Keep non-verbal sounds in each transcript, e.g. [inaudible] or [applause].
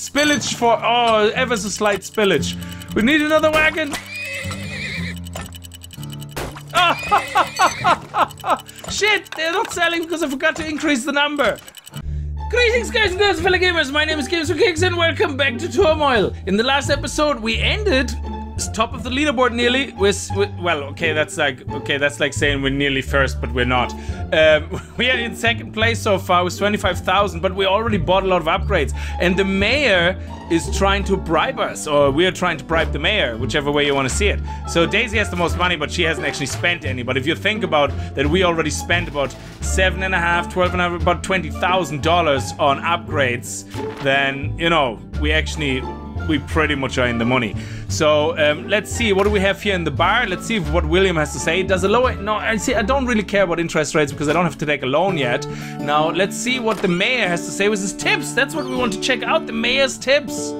Spillage for, oh, ever so slight spillage. We need another wagon. [laughs] Shit, they're not selling because I forgot to increase the number. Greetings guys and girls, fellow gamers, my name is Games4Kickz and welcome back to Turmoil. In the last episode, we ended top of the leaderboard nearly with, well okay that's like okay that's like saying we're nearly first but we're not. Um, [laughs] we are in second place so far with 25,000 but we already bought a lot of upgrades. And the mayor is trying to bribe us or we are trying to bribe the mayor whichever way you want to see it. So Daisy has the most money but she hasn't actually spent any. But if you think about that we already spent about seven and a half twelve and a half about twenty thousand dollars on upgrades then you know we actually we pretty much are in the money. So um, let's see, what do we have here in the bar? Let's see what William has to say. Does a lower, no, I see, I don't really care about interest rates because I don't have to take a loan yet. Now let's see what the mayor has to say with his tips. That's what we want to check out, the mayor's tips.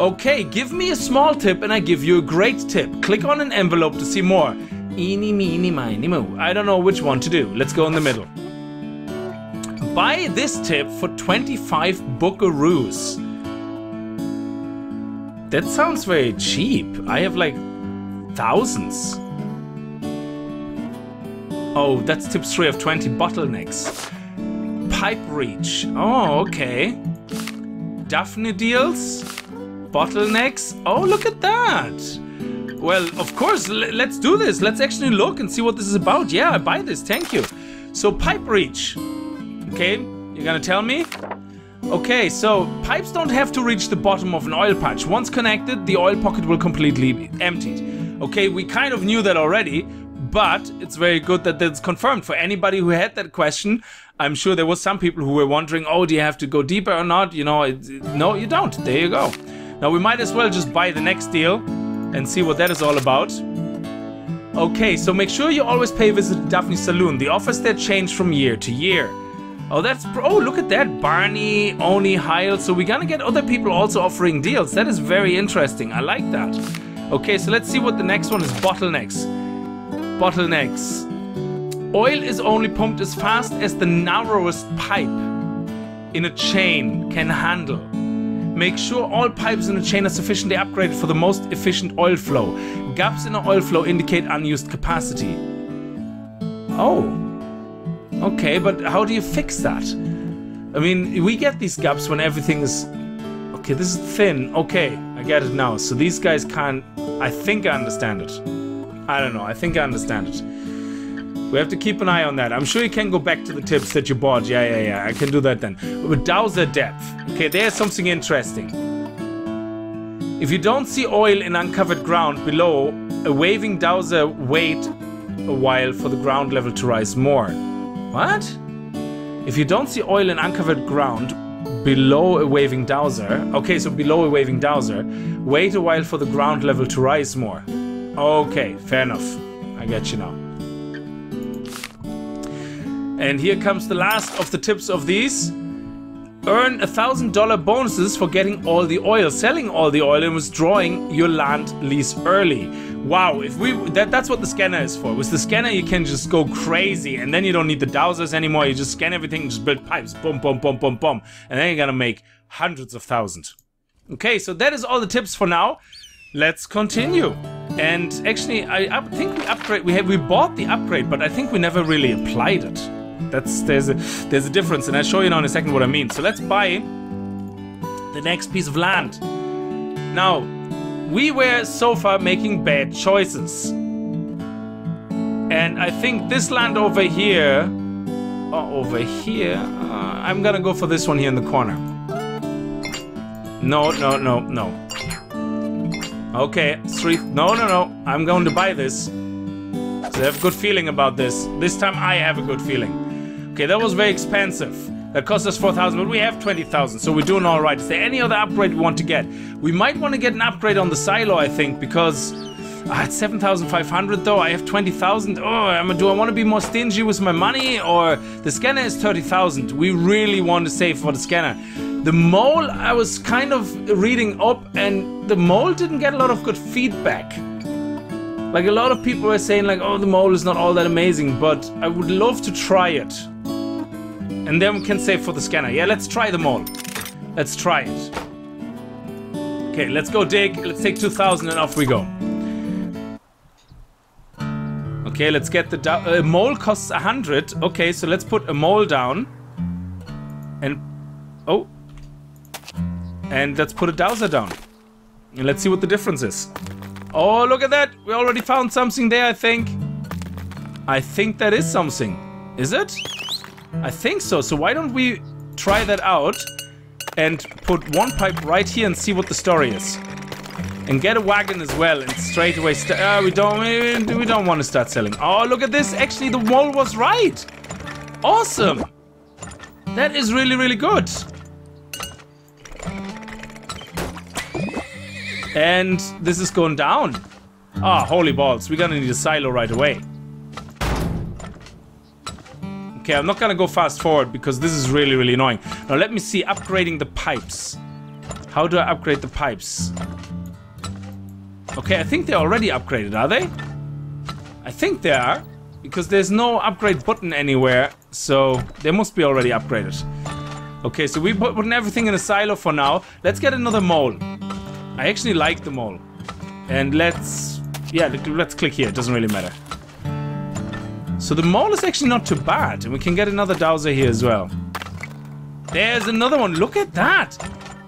Okay, give me a small tip and I give you a great tip. Click on an envelope to see more. Eeny, meeny, miny, moo. I don't know which one to do. Let's go in the middle. Buy this tip for 25 buckaroos. That sounds very cheap. I have like thousands. Oh, that's tips 3 of 20 bottlenecks. Pipe reach. Oh, okay. Daphne deals. Bottlenecks. Oh, look at that. Well, of course, let's do this. Let's actually look and see what this is about. Yeah, I buy this. Thank you. So, pipe reach. Okay, you're gonna tell me? Okay, so pipes don't have to reach the bottom of an oil patch. Once connected, the oil pocket will completely be emptied. Okay, we kind of knew that already, but it's very good that that's confirmed. For anybody who had that question, I'm sure there was some people who were wondering, oh, do you have to go deeper or not? You know, it, it, no, you don't. There you go. Now we might as well just buy the next deal and see what that is all about. Okay, so make sure you always pay a visit to Daphne Saloon. The offers there change from year to year. Oh, that's... Oh, look at that. Barney, Oni, Heil. So we're gonna get other people also offering deals. That is very interesting. I like that. Okay, so let's see what the next one is. Bottlenecks. Bottlenecks. Oil is only pumped as fast as the narrowest pipe in a chain can handle. Make sure all pipes in a chain are sufficiently upgraded for the most efficient oil flow. Gaps in the oil flow indicate unused capacity. Oh. Okay, but how do you fix that? I mean, we get these gaps when everything is... Okay, this is thin. Okay, I get it now. So these guys can't... I think I understand it. I don't know. I think I understand it. We have to keep an eye on that. I'm sure you can go back to the tips that you bought. Yeah, yeah, yeah. I can do that then. But dowser depth. Okay, there's something interesting. If you don't see oil in uncovered ground below, a waving dowser wait a while for the ground level to rise more. What? If you don't see oil in uncovered ground below a waving dowser, okay, so below a waving dowser, wait a while for the ground level to rise more. Okay, fair enough. I get you now. And here comes the last of the tips of these. Earn a thousand dollar bonuses for getting all the oil, selling all the oil, and withdrawing your land lease early. Wow, if we that that's what the scanner is for. With the scanner you can just go crazy and then you don't need the dowsers anymore. You just scan everything, just build pipes, boom, boom, boom, boom, boom. And then you're gonna make hundreds of thousands. Okay, so that is all the tips for now. Let's continue. And actually, I, I think we upgrade. We have we bought the upgrade, but I think we never really applied it. That's there's a there's a difference, and I'll show you now in a second what I mean. So let's buy the next piece of land. Now, we were so far making bad choices. And I think this land over here, oh, over here, uh, I'm gonna go for this one here in the corner. No, no, no, no. Okay, three, no, no, no, I'm going to buy this. So I have a good feeling about this. This time I have a good feeling. Okay, that was very expensive. That cost us 4,000, but we have 20,000, so we're doing all right. Is there any other upgrade we want to get? We might want to get an upgrade on the silo, I think, because ah, I had 7,500 though. I have 20,000. Oh, do I want to be more stingy with my money? Or the scanner is 30,000. We really want to save for the scanner. The mole, I was kind of reading up, and the mole didn't get a lot of good feedback. Like a lot of people were saying like, oh, the mole is not all that amazing, but I would love to try it. And then we can save for the scanner. Yeah, let's try them all. Let's try it. Okay, let's go dig. Let's take 2,000 and off we go. Okay, let's get the... Mole costs 100. Okay, so let's put a mole down. And... Oh. And let's put a dowser down. And let's see what the difference is. Oh, look at that. We already found something there, I think. I think that is something. Is it? I think so. So why don't we try that out and put one pipe right here and see what the story is. And get a wagon as well and straight away uh, we don't we, don't want to start selling. Oh, look at this. Actually, the wall was right. Awesome. That is really, really good. And this is going down. Ah, oh, holy balls. We're gonna need a silo right away. Okay, I'm not gonna go fast forward because this is really, really annoying. Now let me see, upgrading the pipes. How do I upgrade the pipes? Okay, I think they're already upgraded, are they? I think they are, because there's no upgrade button anywhere, so they must be already upgraded. Okay, so we put putting everything in a silo for now. Let's get another mole. I actually like the mole. And let's... Yeah, let's click here. It doesn't really matter. So the mole is actually not too bad. And we can get another dowser here as well. There's another one. Look at that.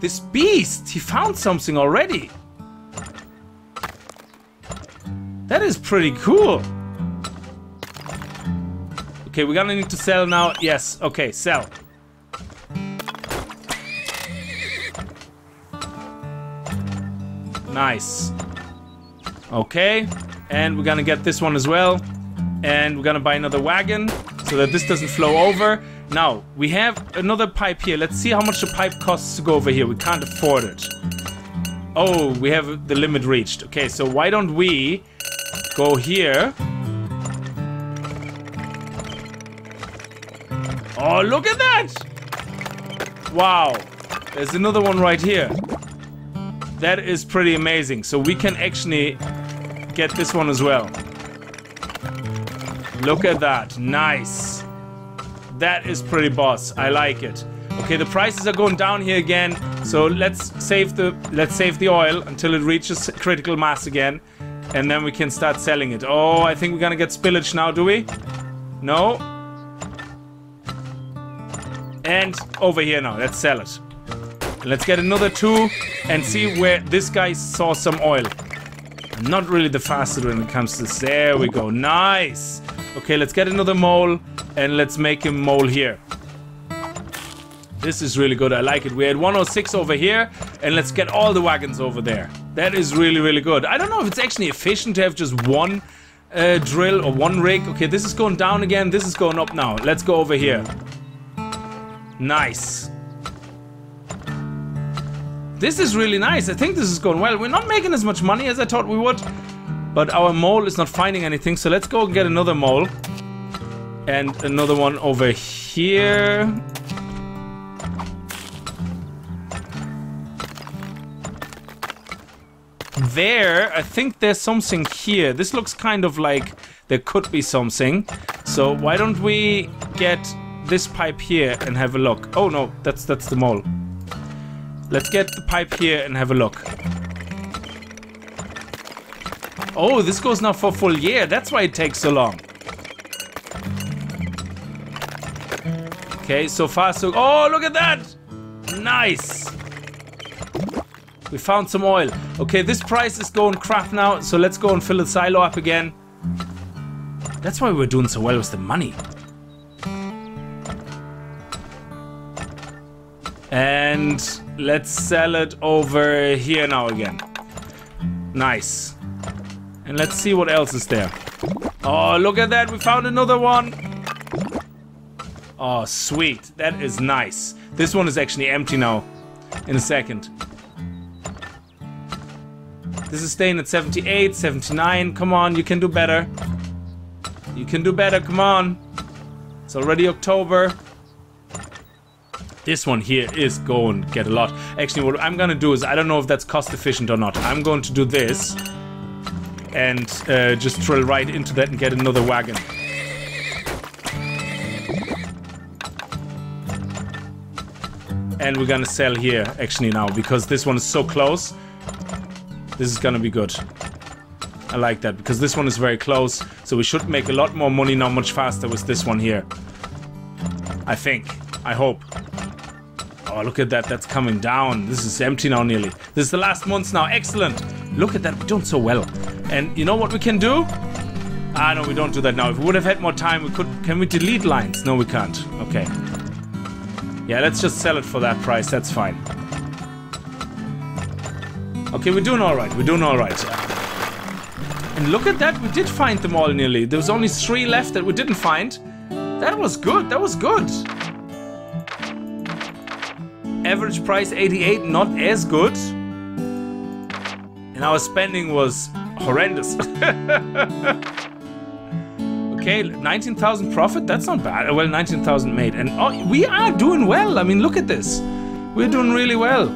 This beast. He found something already. That is pretty cool. Okay, we're gonna need to sell now. Yes, okay, sell. Nice. Okay, and we're gonna get this one as well. And we're gonna buy another wagon so that this doesn't flow over. Now, we have another pipe here. Let's see how much the pipe costs to go over here. We can't afford it. Oh, we have the limit reached. Okay, so why don't we go here? Oh, look at that! Wow. There's another one right here. That is pretty amazing. So we can actually get this one as well. Look at that. Nice. That is pretty boss. I like it. Okay, the prices are going down here again. So let's save the let's save the oil until it reaches critical mass again. And then we can start selling it. Oh, I think we're gonna get spillage now, do we? No? And over here now. Let's sell it. Let's get another two and see where this guy saw some oil. Not really the fastest when it comes to this. There we go. Nice. Okay, let's get another mole and let's make him mole here. This is really good. I like it. We had 106 over here and let's get all the wagons over there. That is really, really good. I don't know if it's actually efficient to have just one uh, drill or one rig. Okay, this is going down again. This is going up now. Let's go over here. Nice. This is really nice. I think this is going well. We're not making as much money as I thought we would. But our mole is not finding anything. So let's go and get another mole. And another one over here. There, I think there's something here. This looks kind of like there could be something. So why don't we get this pipe here and have a look. Oh no, that's that's the mole. Let's get the pipe here and have a look. Oh, this goes now for full year. That's why it takes so long. Okay, so far so... Oh, look at that! Nice! We found some oil. Okay, this price is going crap now, so let's go and fill the silo up again. That's why we're doing so well with the money. And let's sell it over here now again. Nice. And let's see what else is there. Oh, look at that. We found another one. Oh, sweet. That is nice. This one is actually empty now. In a second. This is staying at 78, 79. Come on, you can do better. You can do better, come on. It's already October. This one here is going to get a lot. Actually, what I'm going to do is, I don't know if that's cost efficient or not. I'm going to do this and uh, just drill right into that and get another wagon. And we're gonna sell here, actually, now, because this one is so close. This is gonna be good. I like that, because this one is very close, so we should make a lot more money now much faster with this one here. I think. I hope. Oh, look at that. That's coming down. This is empty now nearly. This is the last months now. Excellent. Look at that. We're doing so well. And you know what we can do? Ah, no, we don't do that now. If we would have had more time, we could... Can we delete lines? No, we can't. Okay. Yeah, let's just sell it for that price. That's fine. Okay, we're doing all right. We're doing all right. And look at that. We did find them all nearly. There was only three left that we didn't find. That was good. That was good. Average price 88, not as good. And our spending was horrendous. [laughs] okay, 19,000 profit, that's not bad. Well, 19,000 made. And oh, we are doing well. I mean, look at this. We're doing really well.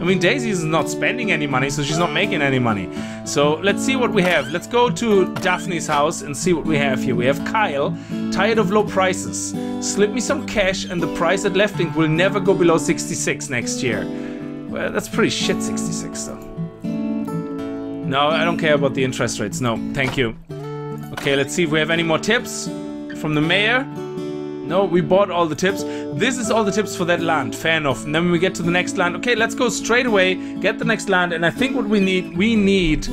I mean, Daisy is not spending any money, so she's not making any money. So let's see what we have. Let's go to Daphne's house and see what we have here. We have Kyle, tired of low prices. Slip me some cash and the price at Leftlink will never go below 66 next year. Well, that's pretty shit 66 though. No, I don't care about the interest rates. No, thank you. Okay, let's see if we have any more tips from the mayor. No, we bought all the tips. This is all the tips for that land. Fair enough. And then we get to the next land, okay, let's go straight away, get the next land. And I think what we need, we need,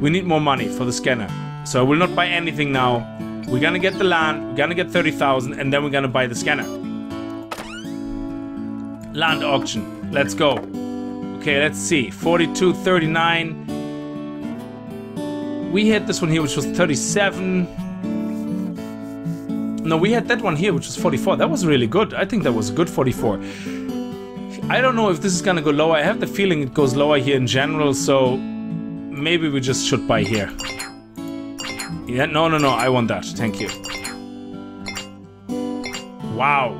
we need more money for the scanner. So I will not buy anything now. We're gonna get the land, we're gonna get 30,000, and then we're gonna buy the scanner. Land auction. Let's go. Okay, let's see. 42, 39. We had this one here, which was 37. No, we had that one here, which was 44. That was really good. I think that was a good 44. I don't know if this is gonna go lower. I have the feeling it goes lower here in general, so maybe we just should buy here. Yeah, no, no, no, I want that. Thank you. Wow.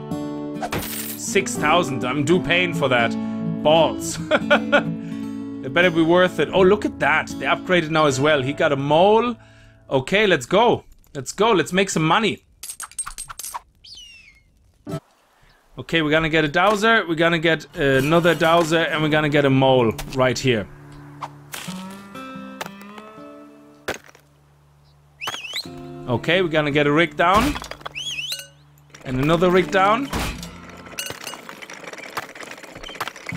6,000. I'm due paying for that. Balls. [laughs] better be worth it. Oh, look at that. They upgraded now as well. He got a mole. Okay, let's go. Let's go. Let's make some money. Okay, we're gonna get a dowser, we're gonna get another dowser, and we're gonna get a mole right here. Okay, we're gonna get a rig down. And another rig down.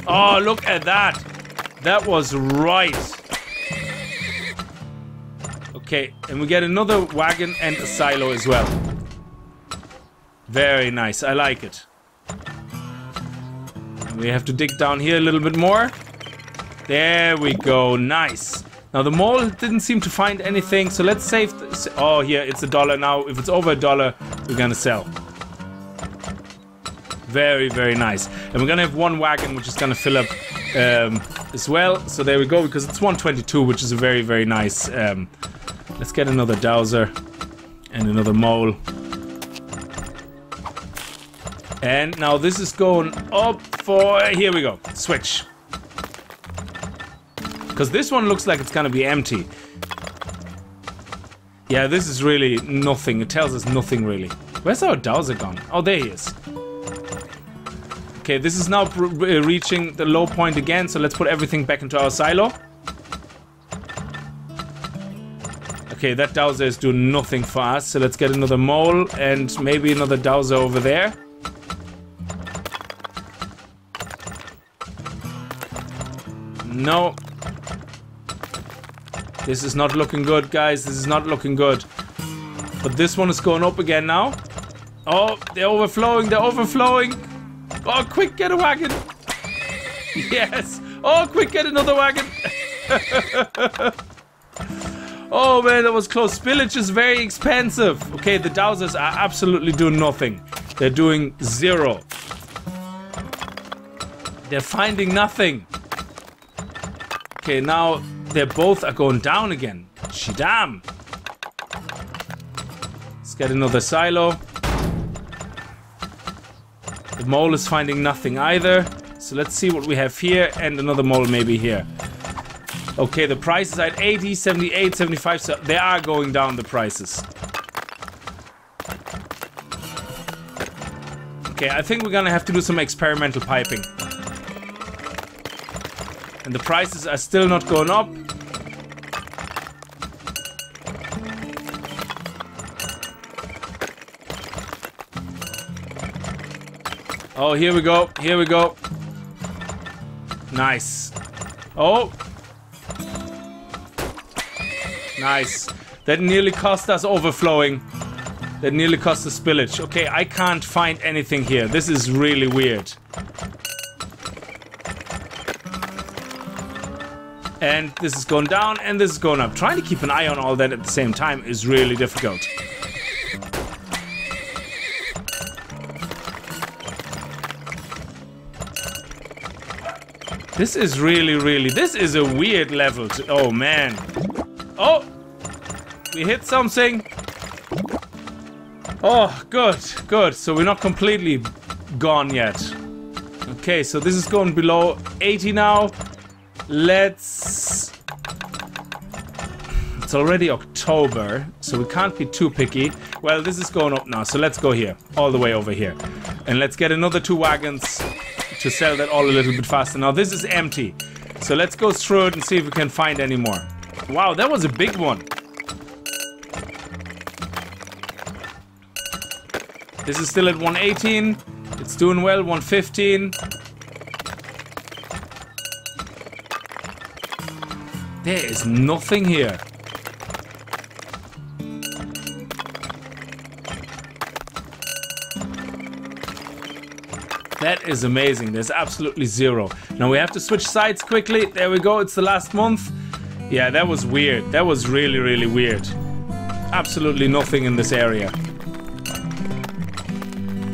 Oh, look at that. That was right. Okay, and we get another wagon and a silo as well. Very nice, I like it. We have to dig down here a little bit more. There we go. Nice. Now the mole didn't seem to find anything, so let's save. oh, here it's a dollar now. If it's over a dollar, we're gonna sell. Very, very nice. And we're gonna have one wagon, which is gonna fill up um, as well. So there we go, because it's 122, which is a very, very nice. Um, let's get another dowser and another mole. And now this is going up for... Here we go. Switch. Because this one looks like it's going to be empty. Yeah, this is really nothing. It tells us nothing, really. Where's our dowser gone? Oh, there he is. Okay, this is now uh, reaching the low point again, so let's put everything back into our silo. Okay, that dowser is doing nothing for us, so let's get another mole and maybe another dowser over there. No. This is not looking good, guys. This is not looking good. But this one is going up again now. Oh, they're overflowing. They're overflowing. Oh, quick, get a wagon. Yes. Oh, quick, get another wagon. [laughs] oh, man, that was close. Spillage is very expensive. Okay, the dowsers are absolutely doing nothing. They're doing zero. They're finding nothing. Okay, now they both are going down again. Shidam. Let's get another silo. Mole is finding nothing either. So let's see what we have here and another mole maybe here. Okay, the prices are at 80, 78, 75, so they are going down the prices. Okay, I think we're gonna have to do some experimental piping. And the prices are still not going up. Oh, here we go. Here we go. Nice. Oh. Nice. That nearly cost us overflowing. That nearly cost us spillage. Okay, I can't find anything here. This is really weird. And this is going down and this is going up. Trying to keep an eye on all that at the same time is really difficult. This is really, really... This is a weird level. To, oh, man. Oh! We hit something. Oh, good, good. So we're not completely gone yet. Okay, so this is going below 80 now. Let's... It's already October, so we can't be too picky. Well, this is going up now, so let's go here. All the way over here. And let's get another two wagons to sell that all a little bit faster. Now this is empty. So let's go through it and see if we can find any more. Wow, that was a big one. This is still at 118. It's doing well, 115. There is nothing here. That is amazing. There's absolutely zero. Now we have to switch sides quickly. There we go. It's the last month. Yeah, that was weird. That was really, really weird. Absolutely nothing in this area.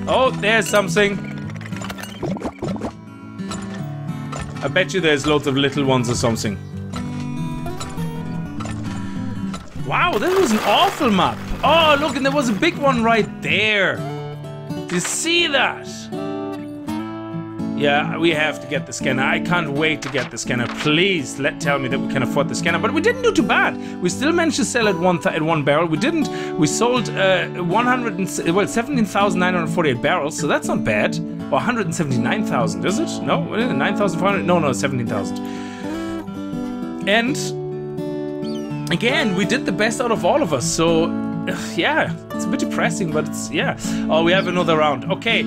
Oh, there's something. I bet you there's lots of little ones or something. Wow, that was an awful map. Oh, look, and there was a big one right there. Do you see that? Yeah, we have to get the scanner. I can't wait to get the scanner. Please let tell me that we can afford the scanner. But we didn't do too bad. We still managed to sell at one at one barrel. We didn't. We sold uh, 100 and, well 17,948 barrels, so that's not bad. Or 179,000, is it? No, 9,400. No, no, 17,000. And again, we did the best out of all of us. So yeah, it's a bit depressing, but it's yeah. Oh, we have another round. Okay.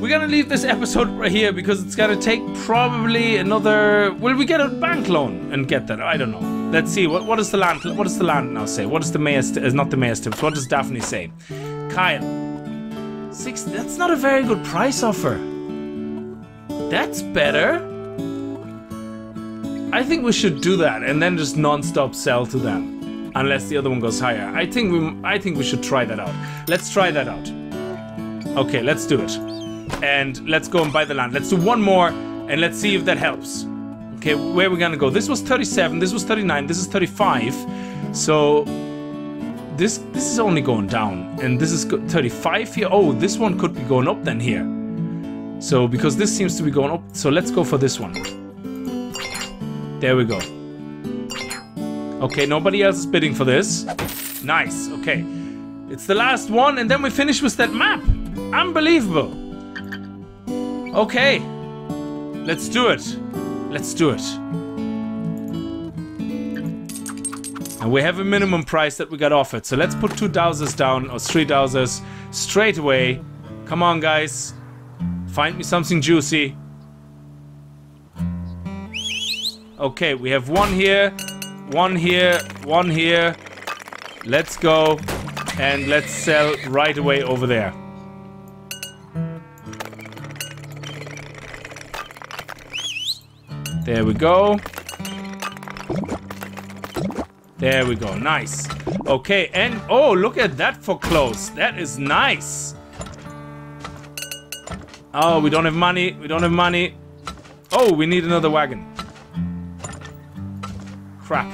We're gonna leave this episode right here because it's gonna take probably another. Will we get a bank loan and get that? I don't know. Let's see. What what does the land? What does the land now say? What does the mayor? Is uh, not the mayor's tips. What does Daphne say? Kyle, six. That's not a very good price offer. That's better. I think we should do that and then just non-stop sell to them, unless the other one goes higher. I think we. I think we should try that out. Let's try that out. Okay, let's do it and let's go and buy the land. Let's do one more and let's see if that helps. Okay, where are we gonna go? This was 37, this was 39, this is 35. So this this is only going down and this is 35 here. Oh, this one could be going up then here. So because this seems to be going up, so let's go for this one. There we go. Okay, nobody else is bidding for this. Nice, okay. It's the last one and then we finish with that map. Unbelievable. Okay. Let's do it. Let's do it. And we have a minimum price that we got offered. So let's put two dowsers down, or three dowsers, straight away. Come on, guys. Find me something juicy. Okay, we have one here, one here, one here. Let's go. And let's sell right away over there. There we go. There we go. Nice. Okay, and oh, look at that for close. That is nice. Oh, we don't have money. We don't have money. Oh, we need another wagon. Crap.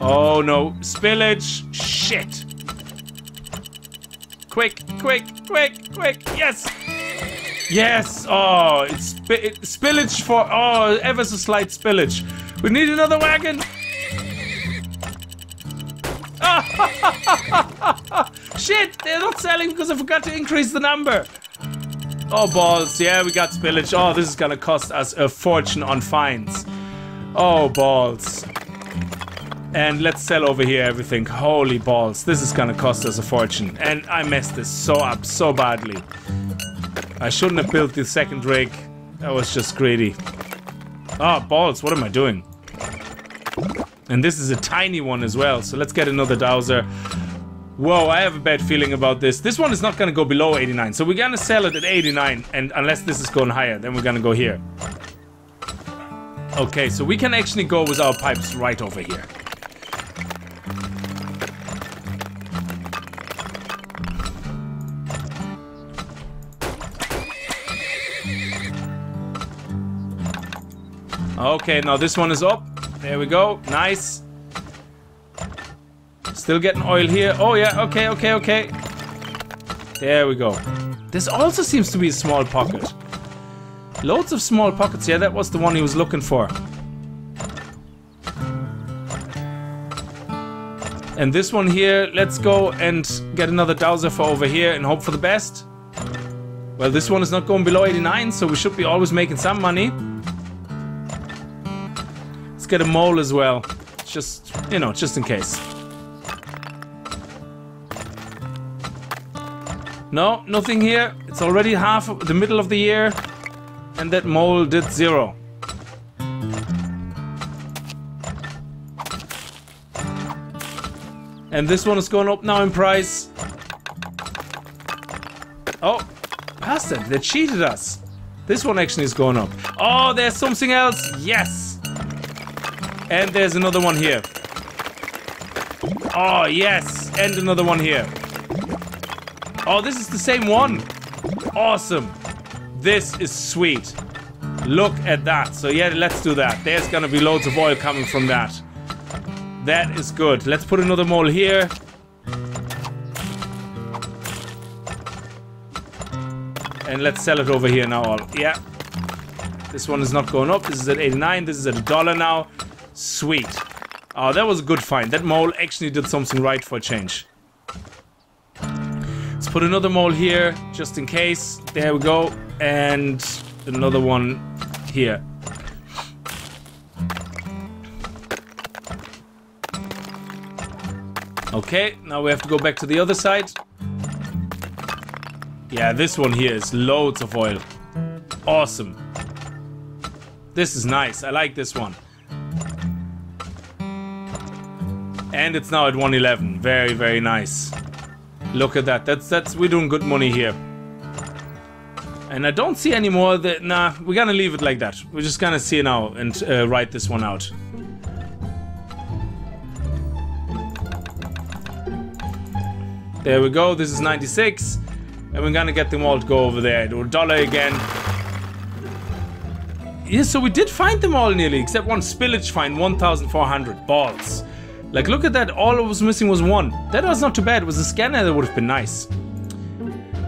Oh no. Spillage. Shit. Quick, quick, quick, quick. Yes. Yes! Oh, it's it, spillage for... Oh, ever so slight spillage. We need another wagon! [laughs] Shit! They're not selling because I forgot to increase the number. Oh, balls. Yeah, we got spillage. Oh, this is gonna cost us a fortune on fines. Oh, balls. And let's sell over here everything. Holy balls. This is gonna cost us a fortune. And I messed this so up so badly. I shouldn't have built the second rig. That was just greedy. Oh, balls. What am I doing? And this is a tiny one as well. So let's get another dowser. Whoa, I have a bad feeling about this. This one is not gonna go below 89. So we're gonna sell it at 89. And unless this is going higher, then we're gonna go here. Okay, so we can actually go with our pipes right over here. Okay, now this one is up. There we go. Nice. Still getting oil here. Oh, yeah. Okay, okay, okay. There we go. This also seems to be a small pocket. Loads of small pockets. Yeah, that was the one he was looking for. And this one here, let's go and get another dowser for over here and hope for the best. Well, this one is not going below 89, so we should be always making some money. Get a mole as well. Just, you know, just in case. No, nothing here. It's already half the middle of the year. And that mole did zero. And this one is going up now in price. Oh, past it. They cheated us. This one actually is going up. Oh, there's something else. Yes. And there's another one here. Oh, yes. And another one here. Oh, this is the same one. Awesome. This is sweet. Look at that. So yeah, let's do that. There's gonna be loads of oil coming from that. That is good. Let's put another mole here. And let's sell it over here now all. Yeah. This one is not going up. This is at 89. This is at a dollar now. Sweet. Oh, that was a good find. That mole actually did something right for a change. Let's put another mole here, just in case. There we go. And another one here. Okay, now we have to go back to the other side. Yeah, this one here is loads of oil. Awesome. This is nice. I like this one. And it's now at 111. Very, very nice. Look at that. That's that's we're doing good money here. And I don't see any more that nah, we're gonna leave it like that. We're just gonna see now and uh, write this one out. There we go. This is 96. And we're gonna get them all to go over there. Do a dollar again. Yeah, so we did find them all nearly, except one spillage find, 1,400 balls. Like, look at that. All I was missing was one. That was not too bad. It was a scanner that would have been nice.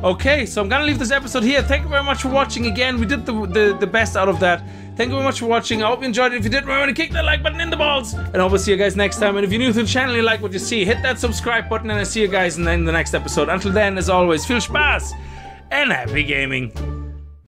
Okay, so I'm gonna leave this episode here. Thank you very much for watching again. We did the, the, the best out of that. Thank you very much for watching. I hope you enjoyed it. If you did, remember to kick that like button in the balls. And I will see you guys next time. And if you're new to the channel, you like what you see, hit that subscribe button. And I see you guys in the, in the next episode. Until then, as always, viel Spaß and happy gaming.